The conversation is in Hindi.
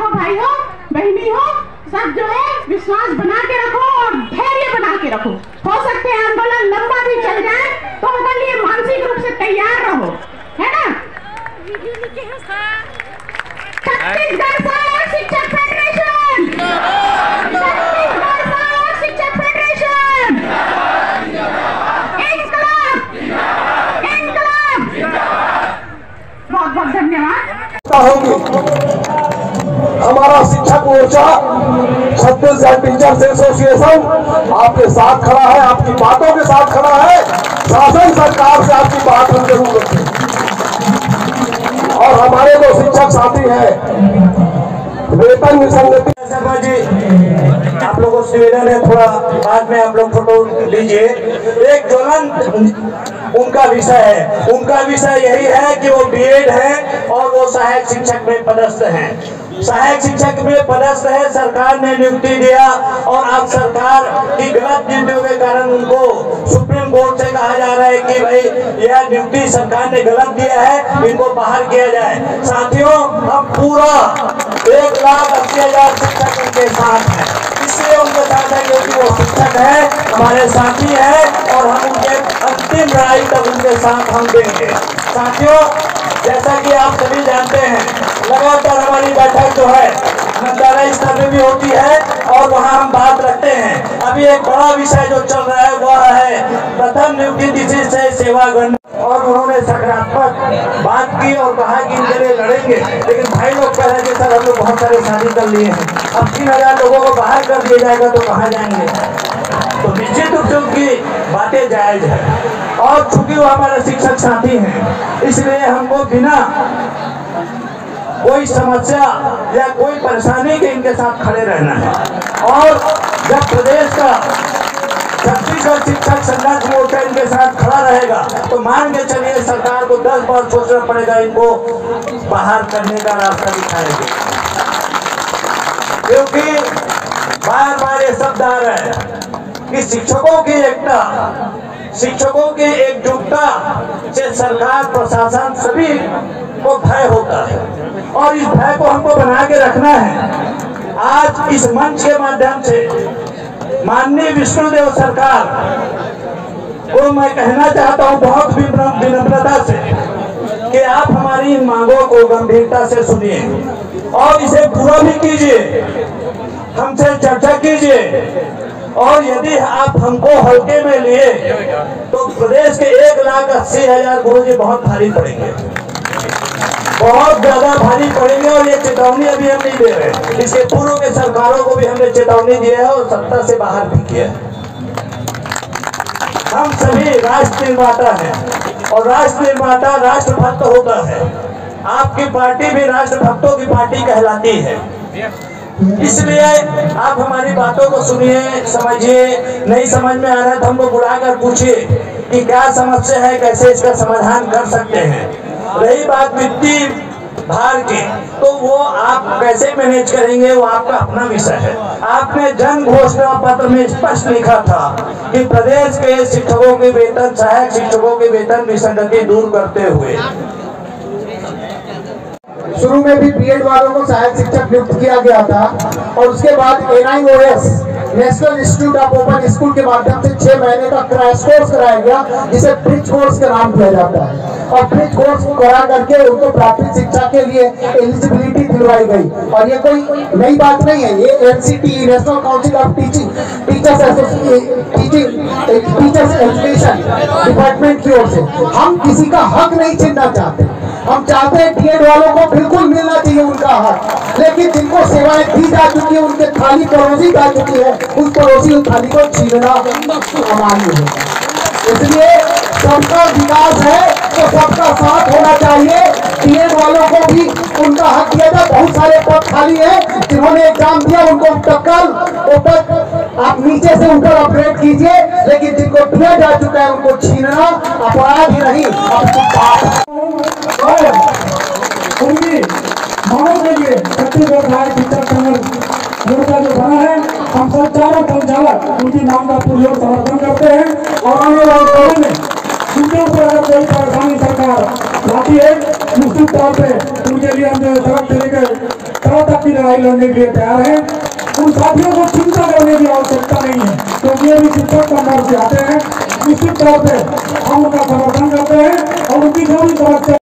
रखो भाई हो, बहनी हो, सब जो है विश्वास बना के रखो और धैर्य बना के रखो। हो सकते हैं आंदोलन लंबा भी चल जाए तो उसके लिए मानसिक रूप से तैयार रहो है ना छत्तीसगढ़ सहायक शिक्षक फेडरेशन छत्तीसगढ़ सहायक शिक्षक फेडरेशन इनकलाब इनकलाब बहुत बहुत धन्यवाद होगी हमारा शिक्षक मोर्चा छत्तीसगढ़ टीचर्स एसोसिएशन आपके साथ खड़ा है, आपकी बातों के साथ खड़ा है। शासन सरकार से आपकी बात हम ज़रूर रखें। और हमारे जो शिक्षक साथी हैं, वेतन विसंगति आप लोगों से निवेदन है, थोड़ा बाद में आप लोग फ़ोटो लीजिए। एक ज्वलंत उनका विषय है। उनका विषय यही है कि वो बीएड है और वो सहायक शिक्षक में पदस्थ हैं। सहायक शिक्षक में पदस्थ है, सरकार ने नियुक्ति दिया और अब सरकार की गलत नियुक्तियों के कारण उनको सुप्रीम कोर्ट से कहा जा रहा है कि भाई, यह नियुक्ति सरकार ने गलत दिया है, इनको बाहर किया जाए। साथियों, हम पूरा एक लाख अस्सी हज़ार शिक्षक उनके साथ हैं। क्योंकि वो शिक्षक है, हमारे साथी है, और हम उनके अंतिम लड़ाई तक उनके साथ हम देंगे। साथियों, जैसा कि आप सभी जानते हैं, लगातार हमारी बैठक जो है, मंत्रालय स्तर में भी होती है और वहाँ हम बात रखते हैं। अभी एक बड़ा विषय जो चल रहा है, वह है प्रथम नियुक्ति तिथि से सेवा ग्रहण और उन्होंने सकारात्मक बात की और कहा कि इनके लिए लड़ेंगे। लेकिन भाई लोग कह रहे थे सर, हम लोग बहुत सारे शादी कर लिए हैं। अब तीन हज़ार लोगों को बाहर कर दिया जाएगा तो कहाँ जाएँगे? तो निश्चित रूप से उनकी बातें जायज़ है। और चूँकि वो हमारे शिक्षक साथी हैं, इसलिए हमको बिना कोई समस्या या कोई परेशानी के इनके साथ खड़े रहना है। और जब प्रदेश का छत्तीसगढ़ शिक्षक संघर्ष मोर्चा इनके साथ खड़ा रहेगा तो मान के चलिए सरकार को दस बार सोचना पड़ेगा, इनको बाहर करने का रास्ता दिखाएँगे। क्योंकि बार बार ये शब्द आ रहा है कि शिक्षकों की एकता, शिक्षकों की एकजुटता से सरकार, प्रशासन सभी को भय होता है। और इस भय को हमको बना के रखना है। आज इस मंच के माध्यम से माननीय विष्णुदेव सरकार को मैं कहना चाहता हूँ बहुत विनम्रता से कि आप हमारी इन मांगों को गंभीरता से सुनिए और इसे पूरा भी कीजिए, हमसे चर्चा कीजिए और यदि आप हमको हल्के में लिए तो प्रदेश के एक लाख अस्सी हज़ार गुरु जी बहुत भारी पड़ेंगे। बहुत ज़्यादा भारी पड़ेंगे और ये चेतावनी अभी हम नहीं दे रहे इसके पूर्व के सरकारों को भी हमने चेतावनी दी है और सत्ता से बाहर भी किया हम सभी राष्ट्र निर्माता हैं और राष्ट्र निर्माता राष्ट्रभक्त होता है। आपकी पार्टी भी राष्ट्रभक्तों की पार्टी कहलाती है। इसलिए आप हमारी बातों को सुनिए, समझिए। नहीं समझ में आ रहा तो हमको बुलाकर पूछिए कि क्या समस्या है, कैसे इसका समाधान कर सकते हैं। रही बात वित्तीय भार की तो वो आप कैसे मैनेज करेंगे, वो आपका अपना विषय है। आपने जन घोषणा पत्र में स्पष्ट लिखा था कि प्रदेश के शिक्षकों के वेतन, सहायक शिक्षकों के वेतन विसंगति दूर करते हुए। शुरू में भी बीएड वालों को सहायक शिक्षक नियुक्त किया गया था और उसके बाद NIOS national institute of open school के माध्यम से छह महीने का क्रैश कोर्स कराया गया, जिसे ब्रिज कोर्स के नाम दिया जाता है। और ब्रिज कोर्स करा करके उनको प्राथमिक शिक्षा के लिए एलिजिबिलिटी दिलवाई गई। और ये कोई नई बात नहीं है, ये NCT national council of teaching teachers teaching teachers education department की ओर से। हम किसी का हक नहीं छीनना चाहते। हम चाहते हैं डीएड वालों को बिल्कुल उनका हक लेकिन जिनको सेवाएँ दी जा चुकी है, उनके थाली परोसी जा चुकी है उस पड़ोसी उस थाली को छीनना अमान्य है। इसलिए सबका विकास है तो सबका साथ होना चाहिए। डीएड वालों को भी उनका हक दिया जाए। बहुत सारे पद खाली है, जिन्होंने एग्ज़ाम दिया, उनको टक्कर ऊपर आप नीचे से ऊपर अपग्रेड कीजिए। लेकिन जिनको दिया जा चुका है, उनको छीनना अपराध ही नहीं अब और उनकी मांगों के छत्तीसगढ़ राज्य शिक्षक मोर्चा जो बना है, हम चारों संचालक उनकी मांग का पूर्ण समर्थन करते हैं और आने वाले समय में उनके ऊपर अगर कोई परेशानी सरकार लाती है, निश्चित तौर पे उनके लिए हम जो सड़क से लेकर तरह तक की लड़ाई लड़ने के लिए तैयार है। उन साथियों को चिंता करने की आवश्यकता नहीं है, क्योंकि ये भी शिक्षक संघर्ष से आते हैं। निश्चित तौर पे हम उनका समर्थन करते हैं और उनकी जो भी समस्या